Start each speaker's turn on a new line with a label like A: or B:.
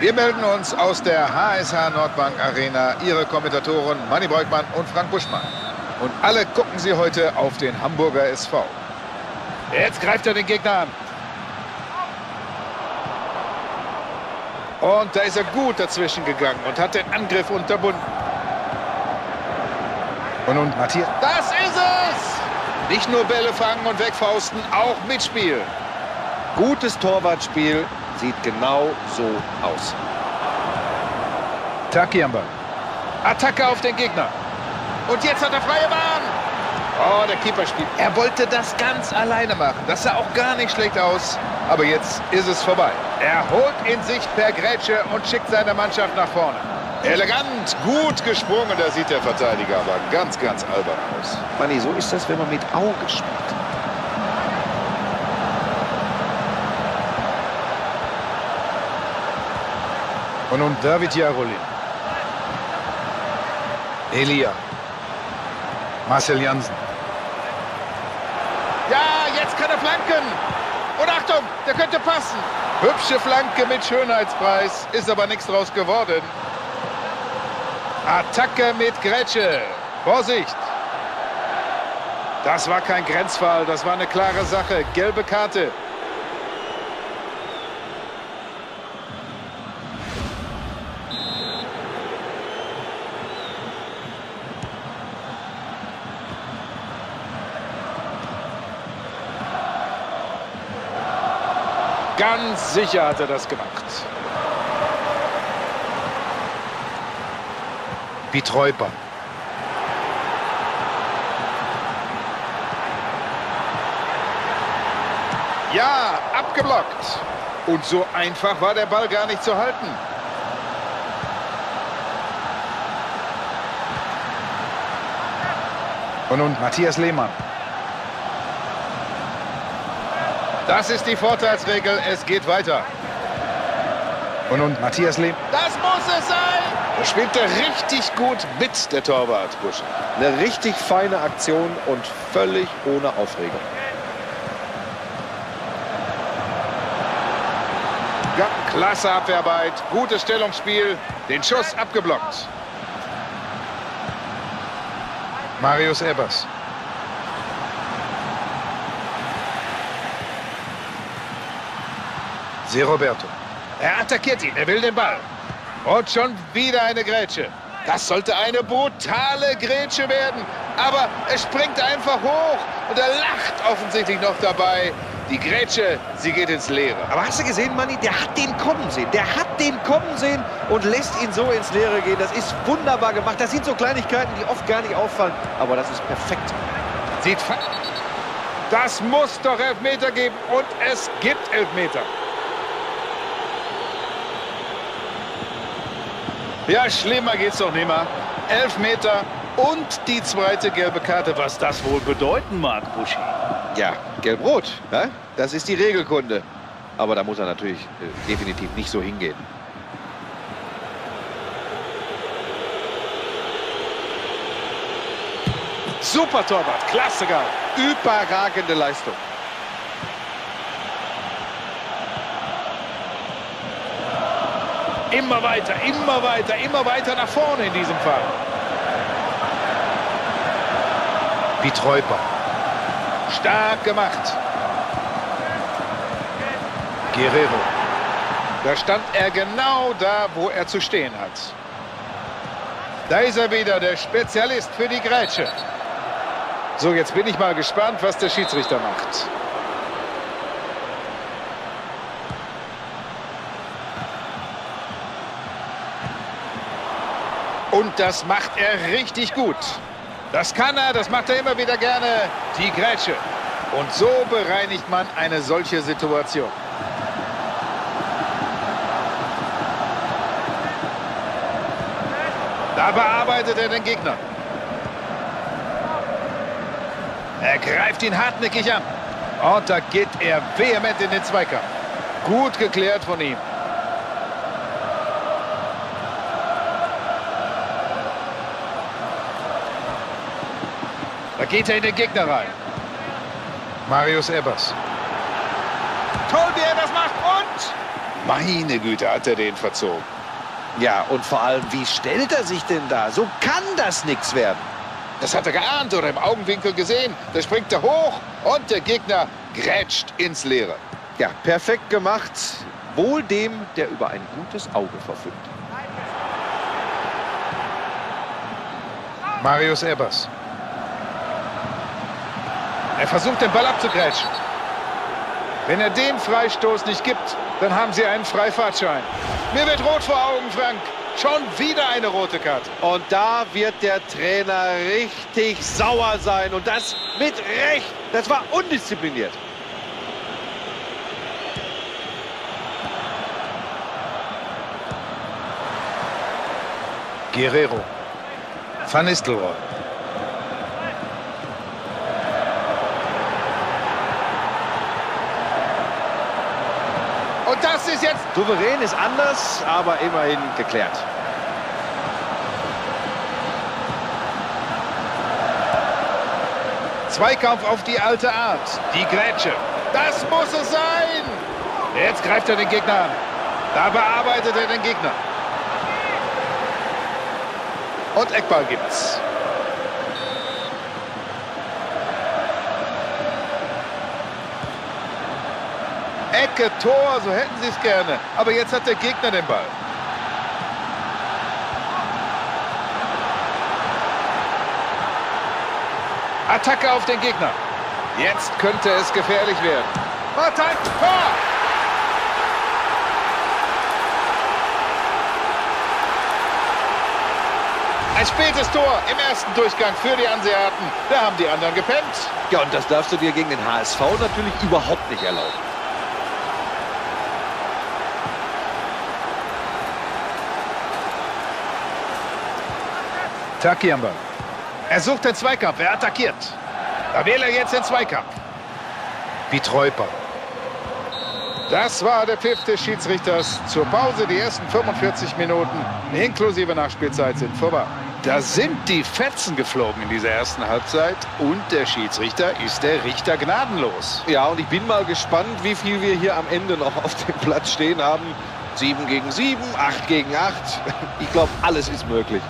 A: Wir melden uns aus der HSH Nordbank Arena. Ihre Kommentatoren Manny Beugmann und Frank Buschmann. Und alle gucken Sie heute auf den Hamburger SV. Jetzt greift er den Gegner an. Und da ist er gut dazwischen gegangen und hat den Angriff unterbunden. Und nun Matthias. Das ist es! Nicht nur Bälle fangen und wegfausten, auch mitspielen.
B: Gutes Torwartspiel sieht genau so aus.
A: Taki am Ball. Attacke auf den Gegner. Und jetzt hat er freie Bahn. Oh, der Keeper spielt. Er wollte das ganz alleine machen. Das sah auch gar nicht schlecht aus. Aber jetzt ist es vorbei. Er holt in sich per Grätsche und schickt seine Mannschaft nach vorne. Elegant, gut gesprungen. Da sieht der Verteidiger aber ganz, ganz albern aus.
B: Manni, so ist das, wenn man mit Auge spielt.
A: Und nun David Jarolin. Elia. Marcel Jansen. Ja, jetzt kann er flanken. Und Achtung, der könnte passen. Hübsche Flanke mit Schönheitspreis. Ist aber nichts draus geworden. Attacke mit Grätsche. Vorsicht. Das war kein Grenzfall, das war eine klare Sache. Gelbe Karte. Ganz sicher hat er das gemacht. Pietreuper. Ja, abgeblockt. Und so einfach war der Ball gar nicht zu halten. Und nun Matthias Lehmann. Das ist die Vorteilsregel. Es geht weiter. Und nun Matthias Lehm. Das muss es sein. Da spielt er richtig gut mit, der Torwart Busch.
B: Eine richtig feine Aktion und völlig ohne Aufregung.
A: Ja, klasse Abwehrarbeit, gutes Stellungsspiel, den Schuss abgeblockt. Marius Ebers. Se Roberto. Er attackiert ihn, er will den Ball. Und schon wieder eine Grätsche. Das sollte eine brutale Grätsche werden. Aber er springt einfach hoch und er lacht offensichtlich noch dabei. Die Grätsche, sie geht ins Leere.
B: Aber hast du gesehen, Manni, der hat den kommen sehen. Der hat den kommen sehen und lässt ihn so ins Leere gehen. Das ist wunderbar gemacht. Das sind so Kleinigkeiten, die oft gar nicht auffallen. Aber das ist perfekt.
A: Sieht Das muss doch Elfmeter geben und es gibt Elfmeter. Ja, schlimmer geht's doch nicht mehr. Elf Meter und die zweite gelbe Karte. Was das wohl bedeuten mag, Buschi.
B: Ja, gelb-rot. Ne? Das ist die Regelkunde. Aber da muss er natürlich äh, definitiv nicht so hingehen.
A: Super Torwart, klasse.
B: Überragende Leistung.
A: Immer weiter, immer weiter, immer weiter nach vorne in diesem Fall. Pietreuper. Stark gemacht. Guerrero. Da stand er genau da, wo er zu stehen hat. Da ist er wieder, der Spezialist für die Grätsche. So, jetzt bin ich mal gespannt, was der Schiedsrichter macht. Und das macht er richtig gut. Das kann er, das macht er immer wieder gerne. Die Grätsche. Und so bereinigt man eine solche Situation. Da bearbeitet er den Gegner. Er greift ihn hartnäckig an. Und da geht er vehement in den Zweikampf. Gut geklärt von ihm. Da geht er in den Gegner rein. Marius Ebers. Toll, wie er das macht. Und Meine Güte, hat er den verzogen.
B: Ja, und vor allem, wie stellt er sich denn da? So kann das nichts werden.
A: Das hat er geahnt oder im Augenwinkel gesehen. Da springt er hoch und der Gegner grätscht ins Leere.
B: Ja, perfekt gemacht. Wohl dem, der über ein gutes Auge verfügt.
A: Marius Ebers. Er versucht, den Ball abzugrätschen. Wenn er den Freistoß nicht gibt, dann haben sie einen Freifahrtschein. Mir wird rot vor Augen, Frank. Schon wieder eine rote Karte.
B: Und da wird der Trainer richtig sauer sein. Und das mit Recht. Das war undiszipliniert.
A: Guerrero. Van Nistelrooy. Das ist jetzt...
B: Souverän ist anders, aber immerhin geklärt.
A: Zweikampf auf die alte Art. Die Grätsche. Das muss es sein. Jetzt greift er den Gegner an. Da bearbeitet er den Gegner. Und Eckball gibt's. Ecke, Tor, so hätten sie es gerne. Aber jetzt hat der Gegner den Ball. Attacke auf den Gegner. Jetzt könnte es gefährlich werden. Attack, Tor! Ein spätes Tor im ersten Durchgang für die Anseaten. Da haben die anderen gepennt.
B: Ja, und das darfst du dir gegen den HSV natürlich überhaupt nicht erlauben.
A: Taki am Ball. Er sucht den Zweikampf, er attackiert. Da wählt er jetzt den Zweikampf. Wie Treuper. Das war der Pfiff des Schiedsrichters zur Pause. Die ersten 45 Minuten inklusive Nachspielzeit sind vorbei. Da sind die Fetzen geflogen in dieser ersten Halbzeit und der Schiedsrichter ist der Richter gnadenlos.
B: Ja, und ich bin mal gespannt, wie viel wir hier am Ende noch auf dem Platz stehen haben. 7 gegen 7, 8 gegen 8. Ich glaube, alles ist möglich.